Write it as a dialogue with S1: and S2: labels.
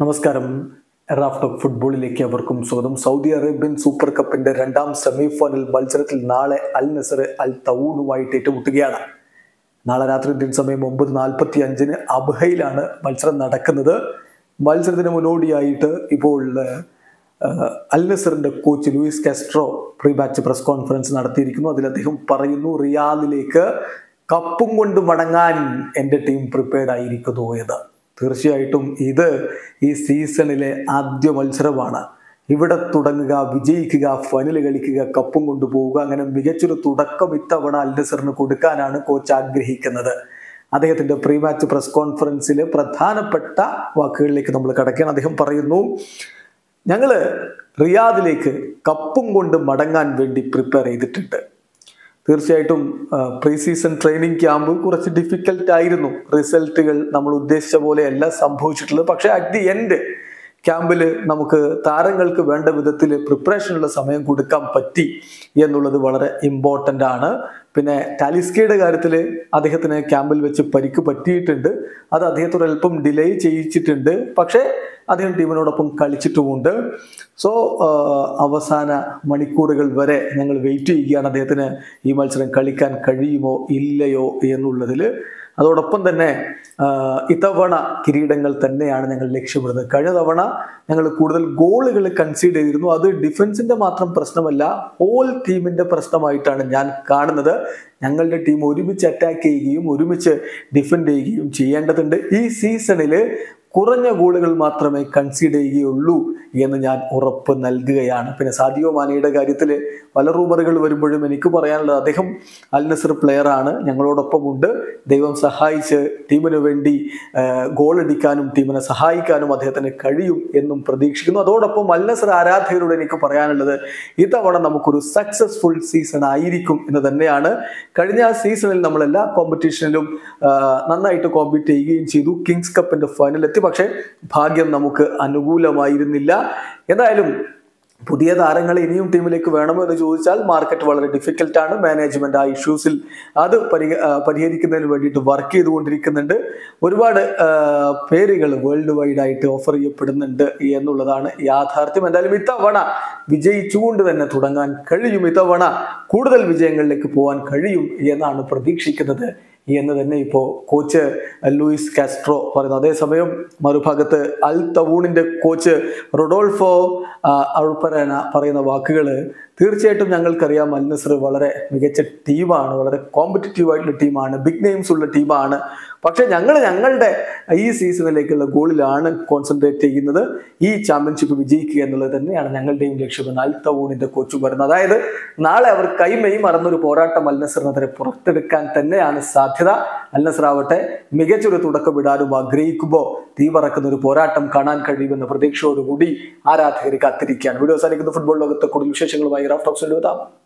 S1: നമസ്കാരം. റാഫ്റ്റോക്ക് ഫുട്ബോളിലേക്ക് അവർക്കും സ്വാഗതം. സൗദി അറേബ്യൻ സൂപ്പർ കപ്പിന്റെ രണ്ടാം സെമി ഫൈനൽ മത്സരത്തിൽ നാളെ അൽ നസർ അൽ തൗണുമായിട്ട് ഏറ്റുമുട്ടുകയാണ്. നാളെ രാത്രി ഇന്ത്യൻ സമയം ഒമ്പത് നാൽപ്പത്തി അഞ്ചിന് അബ്ഹയിലാണ് മത്സരം നടക്കുന്നത്. മത്സരത്തിന് മുന്നോടിയായിട്ട് ഇപ്പോൾ Al നസറിന്റെ coach Luis Castro pre match press conference നടത്തിയിരിക്കുന്നു. അതിൽ അദ്ദേഹം പറയുന്നു റിയാദിലേക്ക് കപ്പും കൊണ്ട് മടങ്ങാൻ എന്റെ ടീം പ്രിപ്പയർഡ് ആയിരിക്കുന്നു എന്ന്. തീർച്ചയായിട്ടും ഇത് ഈ സീസണിലെ ആദ്യ മത്സരമാണ്. ഇവിടെ തുടങ്ങുക വിജയിക്കുക ഫൈനൽ കളിക്കുക കപ്പും കൊണ്ടുപോവുക അങ്ങനെ മികച്ചൊരു തുടക്കം ഇത്തവണ അൽനസറിന് കൊടുക്കാനാണ് കോച്ച് ആഗ്രഹിക്കുന്നത്. അദ്ദേഹത്തിന്റെ പ്രീ മാച്ച് പ്രസ് കോൺഫറൻസിലെ പ്രധാനപ്പെട്ട വാക്കുകളിലേക്ക് നമ്മൾ കടക്കുകയാണ്. അദ്ദേഹം പറയുന്നു ഞങ്ങൾ റിയാദിലേക്ക് കപ്പും കൊണ്ട് മടങ്ങാൻ വേണ്ടി പ്രിപ്പയർ ചെയ്തിട്ടുണ്ട്. തീർച്ചയായിട്ടും പ്രീ സീസൺ ട്രെയിനിങ് ക്യാമ്പ് കുറച്ച് ഡിഫിക്കൽട്ട് ആയിരുന്നു. റിസൾട്ടുകൾ നമ്മൾ ഉദ്ദേശിച്ച പോലെയല്ല സംഭവിച്ചിട്ടുള്ളത്. പക്ഷേ അറ്റ് ദി എൻഡ് ക്യാമ്പിൽ നമുക്ക് താരങ്ങൾക്ക് വേണ്ട വിധത്തിൽ പ്രിപ്പറേഷനുള്ള സമയം കൊടുക്കാൻ പറ്റി എന്നുള്ളത് വളരെ ഇമ്പോർട്ടന്റ് ആണ്. പിന്നെ ടാലിസ്കയുടെ കാര്യത്തിൽ അദ്ദേഹത്തിന് ക്യാമ്പിൽ വെച്ച് പരിക്ക് പറ്റിയിട്ടുണ്ട്. അത് അദ്ദേഹത്തോട് അല്പം ഡിലേ ചെയ്യിച്ചിട്ടുണ്ട്. പക്ഷേ അദ്ദേഹം ടീമിനോടൊപ്പം കളിച്ചിട്ടുമുണ്ട്. സോ അവസാന മണിക്കൂറുകൾ വരെ ഞങ്ങൾ വെയിറ്റ് ചെയ്യുകയാണ്. അദ്ദേഹത്തിന് ഈ മത്സരം കളിക്കാൻ കഴിയുമോ ഇല്ലയോ എന്നുള്ളതിൽ അതോടൊപ്പം തന്നെ ഇത്തവണ കിരീടങ്ങൾ തന്നെയാണ് ഞങ്ങൾ ലക്ഷ്യമിടുന്നത്. കഴിഞ്ഞ തവണ ഞങ്ങൾ കൂടുതൽ ഗോളുകൾ കൺസീഡ് ചെയ്തിരുന്നു. അത് ഡിഫൻസിന്റെ മാത്രം പ്രശ്നമല്ല ഹോൾ ടീമിന്റെ പ്രശ്നമായിട്ടാണ് ഞാൻ കാണുന്നത്. ഞങ്ങളുടെ ടീം ഒരുമിച്ച് അറ്റാക്ക് ചെയ്യുകയും ഒരുമിച്ച് ഡിഫെൻഡ് ചെയ്യുകയും ചെയ്യേണ്ടതുണ്ട്. ഈ സീസണിൽ കുറഞ്ഞ ഗോളുകൾ മാത്രമേ കൺസീഡ് ചെയ്യുകയുള്ളൂ എന്ന് ഞാൻ ഉറപ്പ് നൽകുകയാണ്. പിന്നെ സാദിയോ മാനയുടെ കാര്യത്തിൽ പല റൂമറുകൾ വരുമ്പോഴും എനിക്ക് പറയാനുള്ളത് അദ്ദേഹം അൽ നസർ പ്ലെയർ ആണ്. ഞങ്ങളോടൊപ്പമുണ്ട്. ദൈവം സഹായിച്ച് ടീമിന് വേണ്ടി ഗോൾ അടിക്കാനും ടീമിനെ സഹായിക്കാനും അദ്ദേഹത്തിന് കഴിയും എന്നും പ്രതീക്ഷിക്കുന്നു. അതോടൊപ്പം അൽ നസർ ആരാധകരോട് എനിക്ക് പറയാനുള്ളത് ഇത്തവണ നമുക്കൊരു സക്സസ്ഫുൾ സീസൺ ആയിരിക്കും എന്ന് തന്നെയാണ്. കഴിഞ്ഞ സീസണിൽ നമ്മൾ എല്ലാ കോമ്പറ്റീഷനിലും നന്നായിട്ട് കോമ്പീറ്റ് ചെയ്യുകയും ചെയ്തു. കിങ്സ് കപ്പിന്റെ ഫൈനൽ എത്തി. പക്ഷേ ഭാഗ്യം നമുക്ക് അനുകൂലമായിരുന്നില്ല. എന്തായാലും പുതിയ താരങ്ങൾ ഇനിയും ടീമിലേക്ക് വേണമോ എന്ന് ചോദിച്ചാൽ മാർക്കറ്റ് വളരെ ഡിഫിക്കൽട്ടാണ് മാനേജ്മെന്റ് ആ ഇഷ്യൂസിൽ അത് പരിഹ പരിഹരിക്കുന്നതിന് വേണ്ടിയിട്ട് വർക്ക് ചെയ്തുകൊണ്ടിരിക്കുന്നുണ്ട്. ഒരുപാട് പേരുകൾ വേൾഡ് വൈഡ് ആയിട്ട് ഓഫർ ചെയ്യപ്പെടുന്നുണ്ട് എന്നുള്ളതാണ് യാഥാർത്ഥ്യം. എന്തായാലും ഇത്തവണ വിജയിച്ചുകൊണ്ട് തന്നെ തുടങ്ങാൻ കഴിയും. ഇത്തവണ കൂടുതൽ വിജയങ്ങളിലേക്ക് പോകാൻ കഴിയും എന്നാണ് പ്രതീക്ഷിക്കുന്നത്. എന്ന് തന്നെ ഇപ്പോൾ കോച്ച് ലൂയിസ് കാസ്ട്രോ പറയുന്നു. അതേസമയം മറുഭാഗത്ത് അൽ തവൂണിന്റെ കോച്ച് റൊഡോൾഫോ ആ, അൾപ്പരന പറയുന്ന വാക്കുകൾ തീർച്ചയായിട്ടും ഞങ്ങൾക്കറിയാം അൽ നസർ വളരെ മികച്ച ടീമാണ് വളരെ കോമ്പറ്റീവ് ആയിട്ടുള്ള ടീമാണ് ബിഗ് നെയിംസ് ഉള്ള ടീമാണ്. പക്ഷെ ഞങ്ങൾ ഞങ്ങളുടെ ഈ സീസണിലേക്കുള്ള ഗോളിലാണ് കോൺസെൻട്രേറ്റ് ചെയ്യുന്നത്. ഈ ചാമ്പ്യൻഷിപ്പ് വിജയിക്കുക എന്നുള്ളത് തന്നെയാണ് ഞങ്ങളുടെയും ലക്ഷ്യമെന്ന് അൽ തവൂണിന്റെ കോച്ചും പറയുന്നത് അതായത് നാളെ അവർ കൈമെയ് മറന്നൊരു പോരാട്ടം അൽ നസറിനെതിരെ പുറത്തെടുക്കാൻ തന്നെയാണ് സാധ്യത. അൽ നസർ ആവട്ടെ മികച്ചൊരു തുടക്കം ഇടാനും ആഗ്രഹിക്കുമ്പോൾ തീ പറക്കുന്ന ഒരു പോരാട്ടം കാണാൻ കഴിയുമെന്ന പ്രതീക്ഷയോടുകൂടി ആരാധകർ കാത്തിരിക്കുകയാണ്. വീഡിയോ അവസാനിക്കുന്ന. ഫുട്ബോൾ ലോകത്തെ കൂടുതൽ വിശേഷങ്ങളുമായി റാഫ് ടോക്സിൽ എഴുതാം